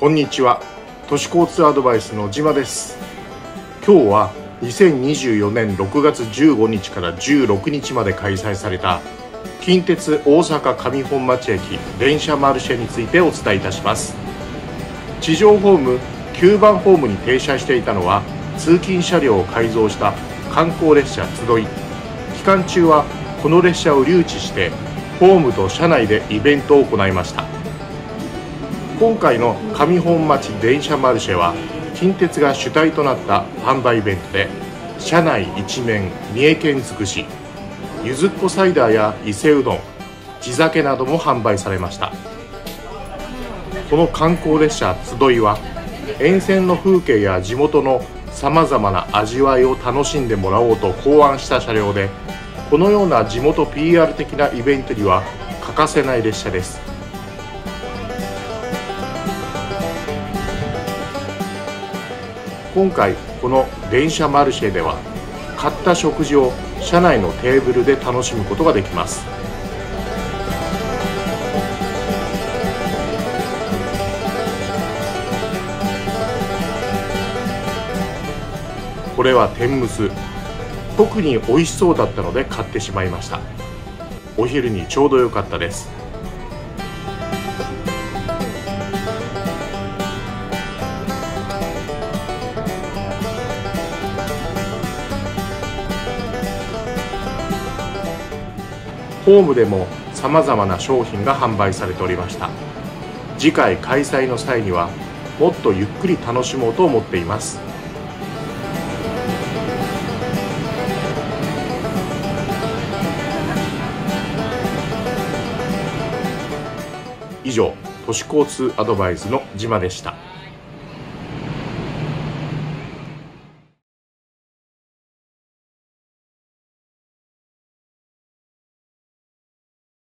こんにちは。都市交通アドバイスの島です。今日は2024年6月15日から16日まで開催された近鉄大阪上本町駅電車マルシェについてお伝えいたします。地上ホーム9番ホームに停車していたのは通勤車両を改造した観光列車集い。期間中はこの列車を留置してホームと車内でイベントを行いました。今回の上本町電車マルシェは近鉄が主体となった販売イベントで車内一面三重県尽くしゆずっこサイダーや伊勢うどん地酒なども販売されました。この観光列車集いは沿線の風景や地元のさまざまな味わいを楽しんでもらおうと考案した車両でこのような地元 PR 的なイベントには欠かせない列車です。今回この電車マルシェでは買った食事を車内のテーブルで楽しむことができます。これは天むす。特に美味しそうだったので買ってしまいました。お昼にちょうど良かったです。ホームでもさまざまな商品が販売されておりました次回開催の際にはもっとゆっくり楽しもうと思っています以上都市交通アドバイスの島でした。